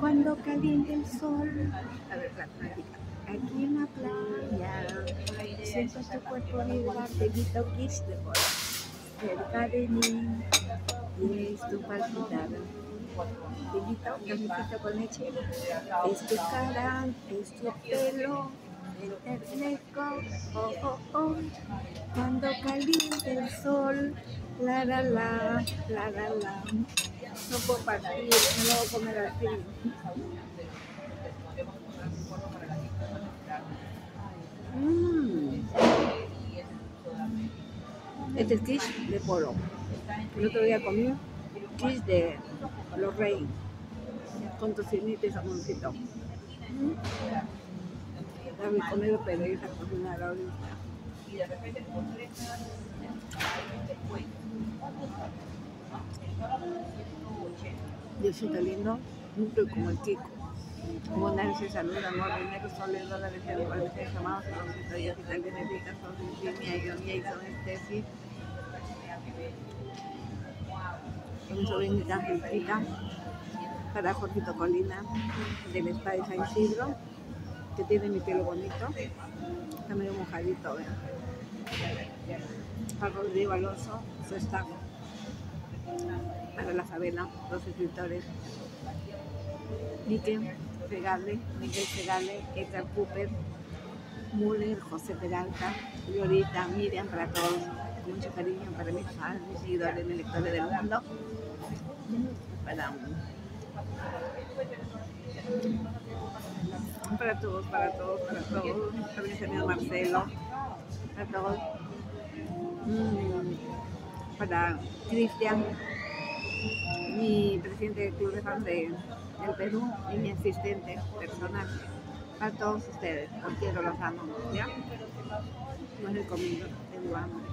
Cuando caliente el sol. A ver. Aquí en la playa, siento tu cuerpo vibrar, te quito kiss de bola. Cerca de mí, y es tu palpitar. Te cafecito con leche. Es tu cara, es tu pelo, el terneco, oh, oh, oh. Cuando caliente el sol, la, la, la, la, la, la. No puedo partir, no a comer así. Mm. Este es quiche de poro. El otro día comí quiche de los reyes con tocinito y jamoncito. Mm. Ya me comido pedir a cocinar ahorita. Diosito lindo, nunca como el Kiko. Como nadie se saluda, dinero, sol, dólares, Diosito, Diosito, el benefica, son mía, y son Estefi. Mi sobrinita Angelita, para Jorgito Colina, del Spa de San Isidro, que tiene mi pelo bonito, está medio mojadito, vean. Para Rodrigo Alonso, su staff. Para la favela, los escritores. Miguel Segale, Miguel Segale, Edgar Cooper, Müller, José Peralta, Llorita, Miriam, para todos, con mucho cariño para mis fans, mis seguidores, mis lectores del mundo, para, para todos, para todos, para todos, para mi señor Marcelo, para todos, mm, para Cristian, mi presidente del Club de Fans de, del Perú y mi asistente personal. A todos ustedes, los quiero, los amo, ¿ya? No es conmigo, tengo hambre.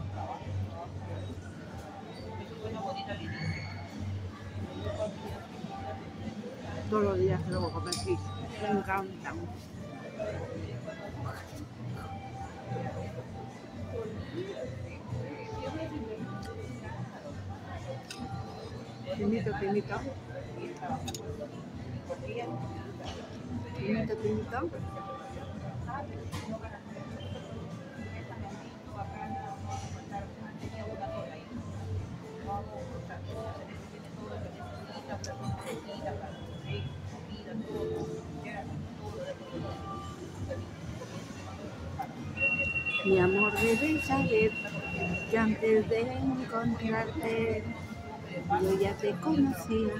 Todos los días luego comer sí, me encantan. Te invito. Te invito, te invito. Mi amor, debes saber que antes de encontrarte yo ya te conocía,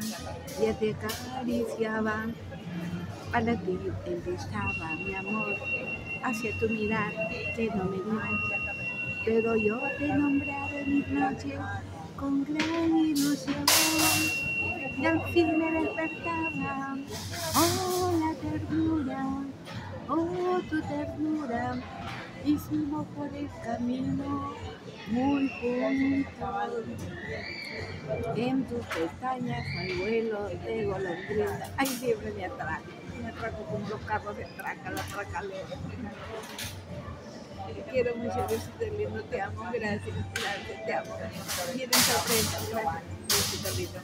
ya te acariciaba. Para ti empezaba mi amor, hacia tu mirar que no me dio. Pero yo te nombraré mis noches con gran ilusión. Y al fin me despertaba, oh la ternura, oh tu ternura. Hicimos por el camino muy juntos. En tus pestañas al vuelo de golondrina. Ay, siempre me atraco. Me atraco como los carros de traca, la traca Te quiero mucho, Diosito lindo, te amo, gracias, gracias, te amo. Miren sorpresa, gracias, Diosito lindo.